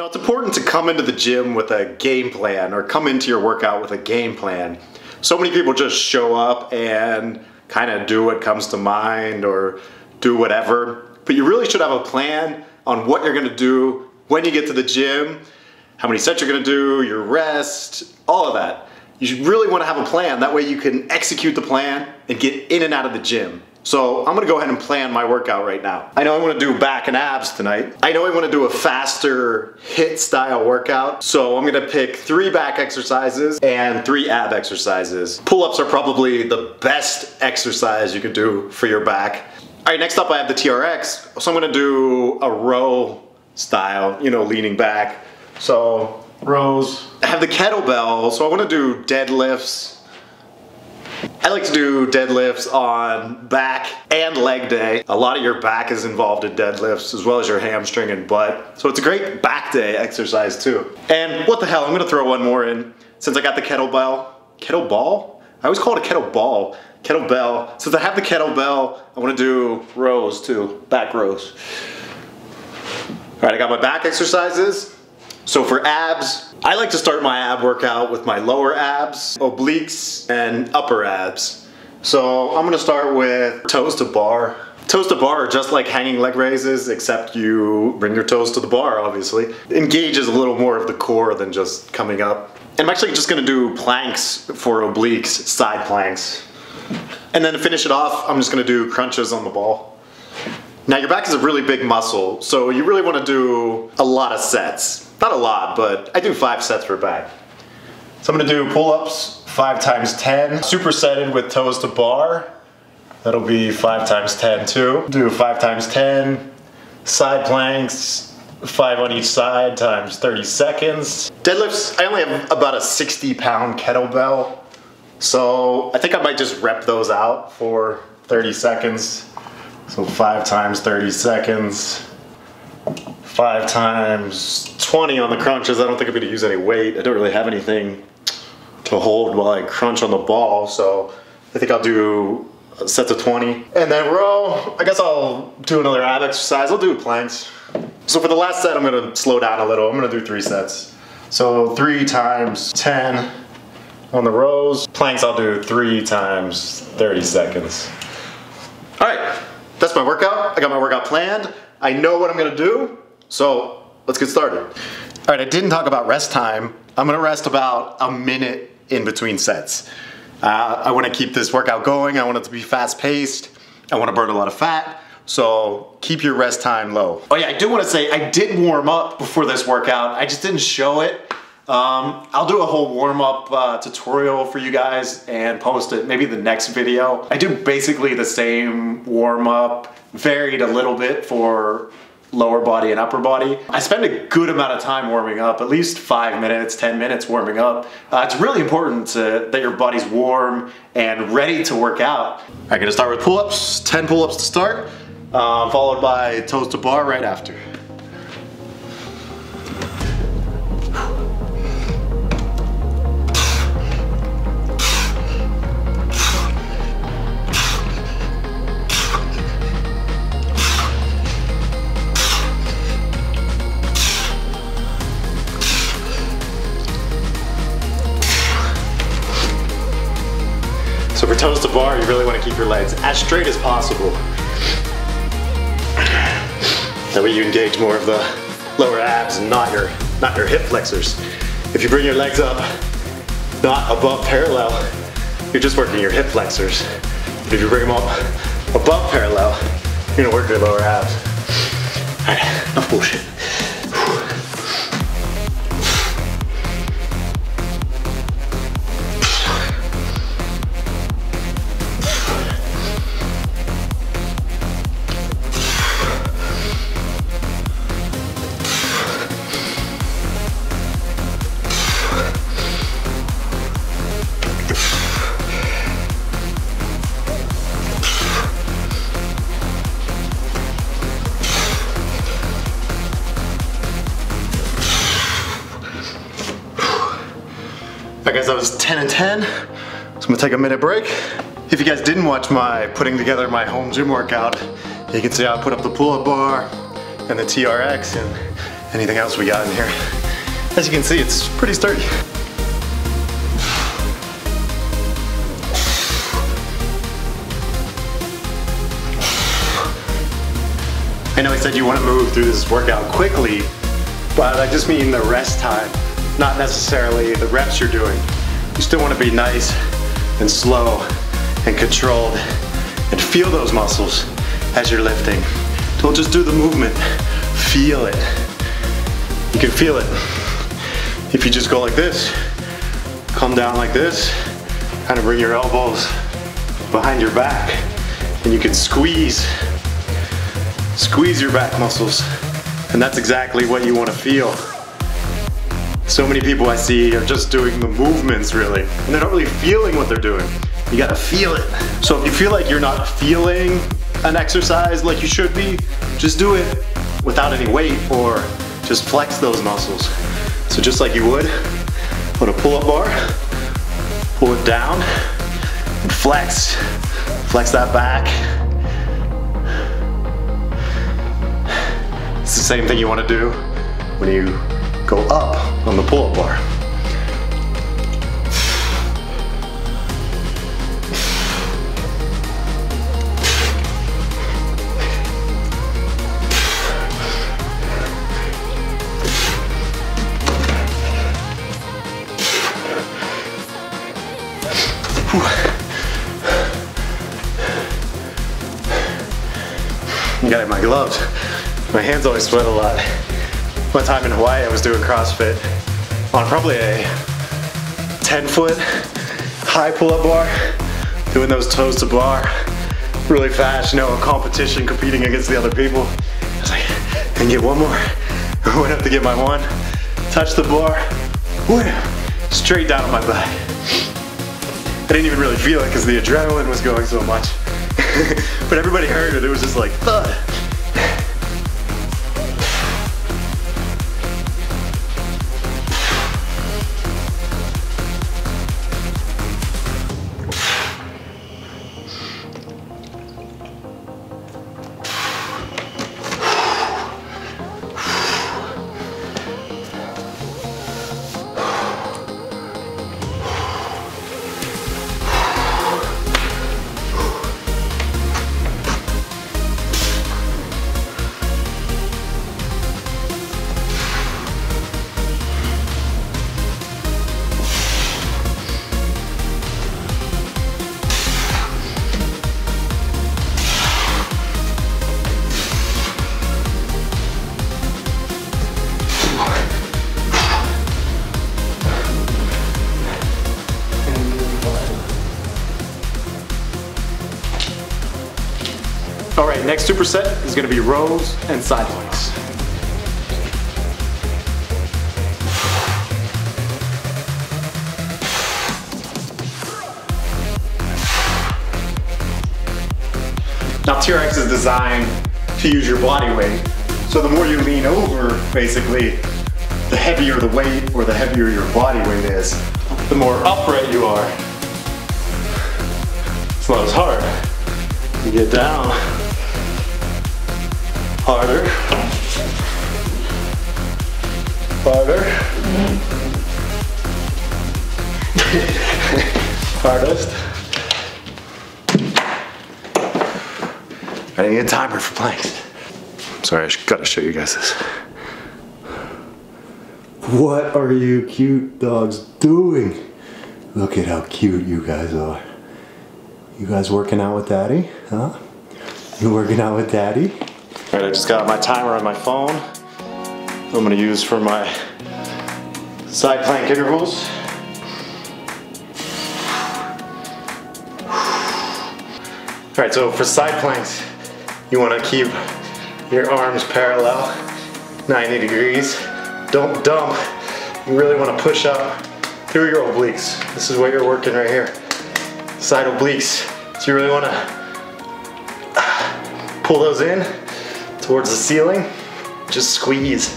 Now it's important to come into the gym with a game plan or come into your workout with a game plan. So many people just show up and kind of do what comes to mind or do whatever. But you really should have a plan on what you're gonna do when you get to the gym, how many sets you're gonna do, your rest, all of that. You really wanna have a plan. That way you can execute the plan and get in and out of the gym. So I'm gonna go ahead and plan my workout right now. I know I wanna do back and abs tonight. I know I wanna do a faster HIIT style workout. So I'm gonna pick three back exercises and three ab exercises. Pull-ups are probably the best exercise you can do for your back. All right, next up I have the TRX. So I'm gonna do a row style, you know, leaning back. So rows. I have the kettlebell, so I wanna do deadlifts, I like to do deadlifts on back and leg day. A lot of your back is involved in deadlifts as well as your hamstring and butt. So it's a great back day exercise too. And what the hell, I'm gonna throw one more in. Since I got the kettlebell, kettlebell? I always call it a kettleball. Kettlebell. Since I have the kettlebell, I wanna do rows too, back rows. All right, I got my back exercises. So for abs, I like to start my ab workout with my lower abs, obliques, and upper abs. So I'm gonna start with toes to bar. Toes to bar are just like hanging leg raises, except you bring your toes to the bar, obviously. Engages a little more of the core than just coming up. And I'm actually just gonna do planks for obliques, side planks. And then to finish it off, I'm just gonna do crunches on the ball. Now your back is a really big muscle, so you really wanna do a lot of sets. Not a lot, but I do five sets for back. So I'm gonna do pull-ups, five times 10, supersetted with toes to bar. That'll be five times 10 too. Do five times 10, side planks, five on each side times 30 seconds. Deadlifts, I only have about a 60 pound kettlebell. So I think I might just rep those out for 30 seconds. So five times 30 seconds five times 20 on the crunches. I don't think I'm gonna use any weight. I don't really have anything to hold while I crunch on the ball, so I think I'll do sets of 20. And then row, I guess I'll do another ab exercise. I'll do planks. So for the last set, I'm gonna slow down a little. I'm gonna do three sets. So three times 10 on the rows. Planks, I'll do three times 30 seconds. That's my workout. I got my workout planned. I know what I'm gonna do. So let's get started. All right, I didn't talk about rest time. I'm gonna rest about a minute in between sets. Uh, I wanna keep this workout going. I want it to be fast paced. I wanna burn a lot of fat. So keep your rest time low. Oh yeah, I do wanna say I did warm up before this workout. I just didn't show it. Um, I'll do a whole warm-up uh, tutorial for you guys and post it maybe the next video. I do basically the same warm-up, varied a little bit for lower body and upper body. I spend a good amount of time warming up, at least five minutes, 10 minutes warming up. Uh, it's really important to, that your body's warm and ready to work out. I'm gonna start with pull-ups, 10 pull-ups to start, uh, followed by toes to bar right after. Toes to bar, you really want to keep your legs as straight as possible. That way you engage more of the lower abs and not your, not your hip flexors. If you bring your legs up, not above parallel, you're just working your hip flexors. But if you bring them up above parallel, you're gonna work your lower abs. All right, enough bullshit. Was 10 and 10. So I'm gonna take a minute break. If you guys didn't watch my putting together my home gym workout, you can see I put up the pull-up bar and the TRX and anything else we got in here. As you can see, it's pretty sturdy. I know I said you want to move through this workout quickly, but I just mean the rest time, not necessarily the reps you're doing. You still want to be nice and slow and controlled and feel those muscles as you're lifting. Don't just do the movement, feel it. You can feel it. If you just go like this, come down like this, kind of bring your elbows behind your back, and you can squeeze, squeeze your back muscles. And that's exactly what you want to feel. So many people I see are just doing the movements really, and they're not really feeling what they're doing. You gotta feel it. So if you feel like you're not feeling an exercise like you should be, just do it without any weight or just flex those muscles. So just like you would put a pull-up bar, pull it down and flex. Flex that back. It's the same thing you wanna do when you go up on the pull-up bar. Got it my gloves. My hands always sweat a lot. One time in Hawaii I was doing CrossFit on probably a 10 foot high pull-up bar, doing those toes to bar really fast, you know, a competition, competing against the other people. I was like, and get one more. I went up to get my one, touched the bar, wham, straight down on my back. I didn't even really feel it because the adrenaline was going so much. but everybody heard it, it was just like, thud. All right, next superset is gonna be rows and side planks. Now TRX is designed to use your body weight. So the more you lean over, basically, the heavier the weight or the heavier your body weight is, the more upright you are. It's not as hard. You get down, harder, harder, hardest. I need a timer for planks. Sorry, I gotta show you guys this. What are you cute dogs doing? Look at how cute you guys are. You guys working out with daddy? Huh? You working out with daddy? All right, I just got my timer on my phone. I'm gonna use for my side plank intervals. All right, so for side planks, you wanna keep your arms parallel, 90 degrees. Don't dump. You really wanna push up through your obliques. This is what you're working right here. Side obliques. So you really wanna pull those in towards the ceiling. Just squeeze.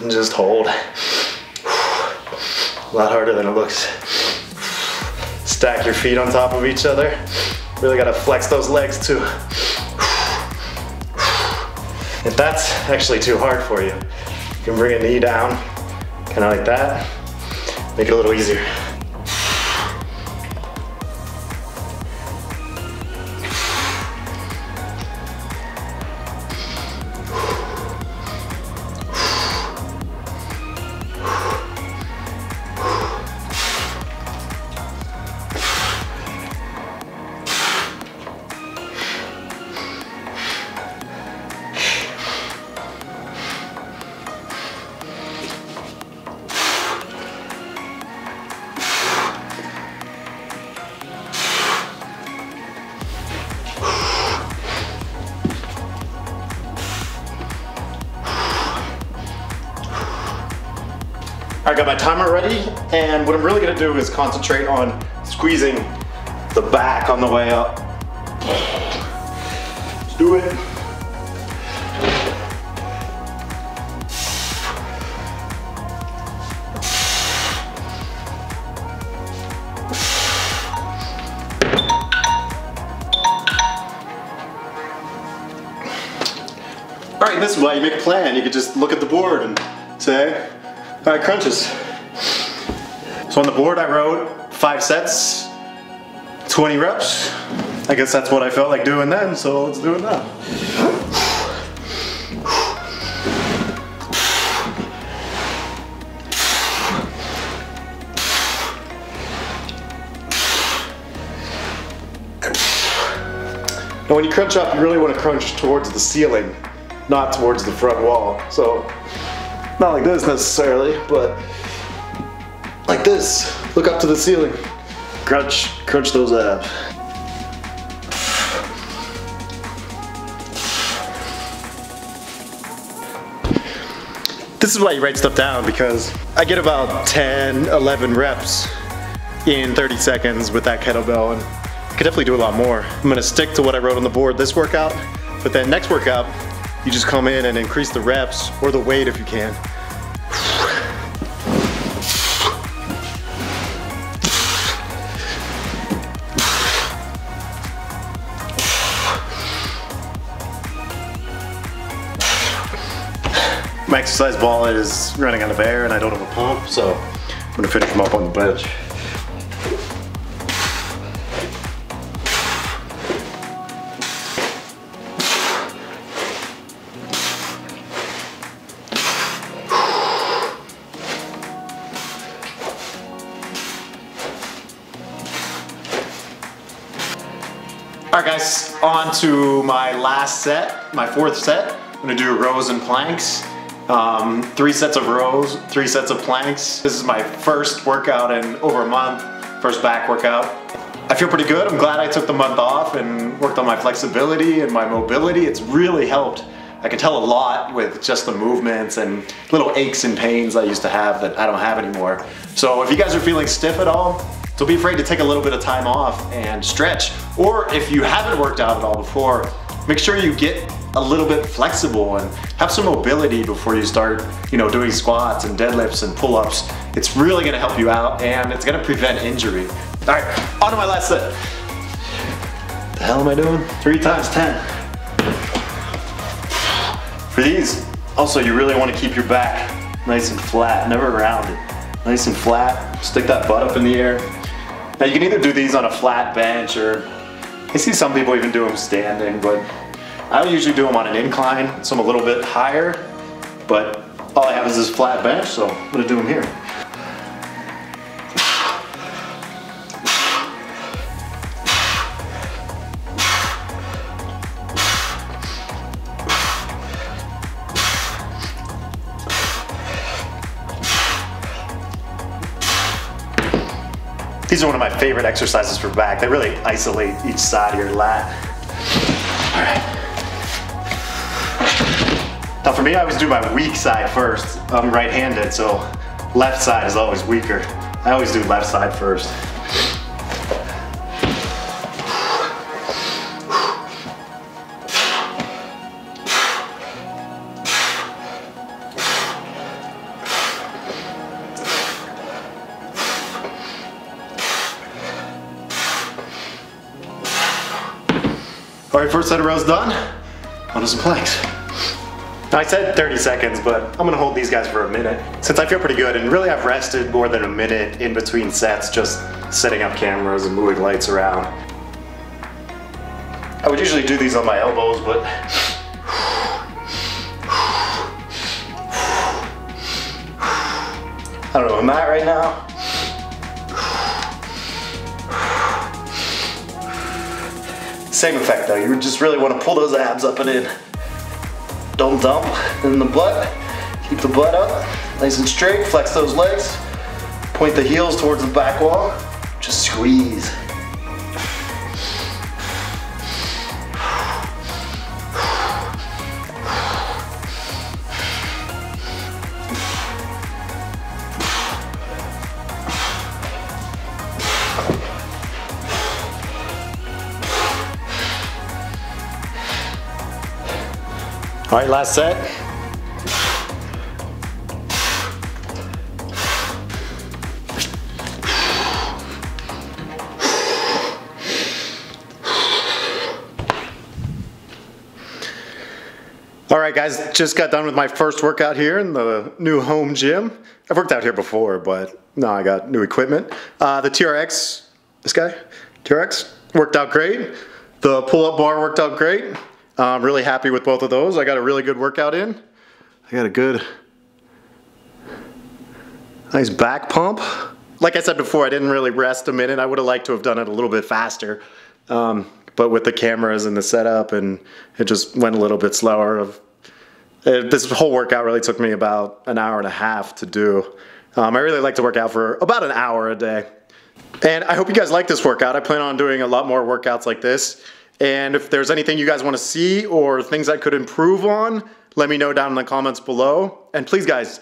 And just hold. A lot harder than it looks. Stack your feet on top of each other. Really gotta flex those legs too. If that's actually too hard for you, you can bring a knee down, kind of like that. Make it a little easier. Got my timer ready, and what I'm really gonna do is concentrate on squeezing the back on the way up. Let's do it. All right, this is why you make a plan. You could just look at the board and say, all right, crunches. So on the board I wrote five sets, 20 reps. I guess that's what I felt like doing then, so let's do it now. Now when you crunch up, you really want to crunch towards the ceiling, not towards the front wall. So not like this necessarily, but like this. Look up to the ceiling. Crunch, crunch those abs. This is why you write stuff down because I get about 10, 11 reps in 30 seconds with that kettlebell and could definitely do a lot more. I'm gonna stick to what I wrote on the board this workout, but then next workout, you just come in and increase the reps or the weight if you can. My exercise ball is running out of air and I don't have a pump, so I'm gonna finish them up on the bench. On to my last set, my fourth set. I'm gonna do rows and planks. Um, three sets of rows, three sets of planks. This is my first workout in over a month, first back workout. I feel pretty good. I'm glad I took the month off and worked on my flexibility and my mobility. It's really helped. I can tell a lot with just the movements and little aches and pains I used to have that I don't have anymore. So if you guys are feeling stiff at all, don't be afraid to take a little bit of time off and stretch. Or if you haven't worked out at all before, make sure you get a little bit flexible and have some mobility before you start, you know, doing squats and deadlifts and pull-ups. It's really gonna help you out and it's gonna prevent injury. All right, on to my last set. The hell am I doing? Three times 10. For these, also you really wanna keep your back nice and flat, never rounded. Nice and flat, stick that butt up in the air. Now you can either do these on a flat bench or I see some people even do them standing, but I usually do them on an incline, so I'm a little bit higher, but all I have is this flat bench, so I'm gonna do them here. These are one of my favorite exercises for back. They really isolate each side of your lat. All right. Now for me, I always do my weak side first. I'm right-handed, so left side is always weaker. I always do left side first. First set of rows done. On to some planks. I said 30 seconds, but I'm gonna hold these guys for a minute. Since I feel pretty good, and really I've rested more than a minute in between sets, just setting up cameras and moving lights around. I would usually do these on my elbows, but I don't know, where I'm at right now. Same effect though, you just really want to pull those abs up and in. Don't dump in the butt. Keep the butt up, nice and straight, flex those legs. Point the heels towards the back wall. Just squeeze. All right, last set. All right, guys, just got done with my first workout here in the new home gym. I've worked out here before, but now I got new equipment. Uh, the TRX, this guy, TRX, worked out great. The pull-up bar worked out great. I'm really happy with both of those. I got a really good workout in. I got a good, nice back pump. Like I said before, I didn't really rest a minute. I would have liked to have done it a little bit faster. Um, but with the cameras and the setup and it just went a little bit slower. Of, it, this whole workout really took me about an hour and a half to do. Um, I really like to work out for about an hour a day. And I hope you guys like this workout. I plan on doing a lot more workouts like this. And if there's anything you guys want to see or things I could improve on, let me know down in the comments below. And please guys,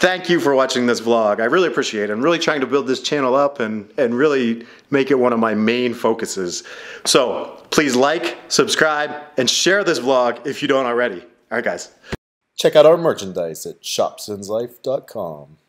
thank you for watching this vlog. I really appreciate it. I'm really trying to build this channel up and, and really make it one of my main focuses. So please like, subscribe, and share this vlog if you don't already. All right guys. Check out our merchandise at shopsinslife.com.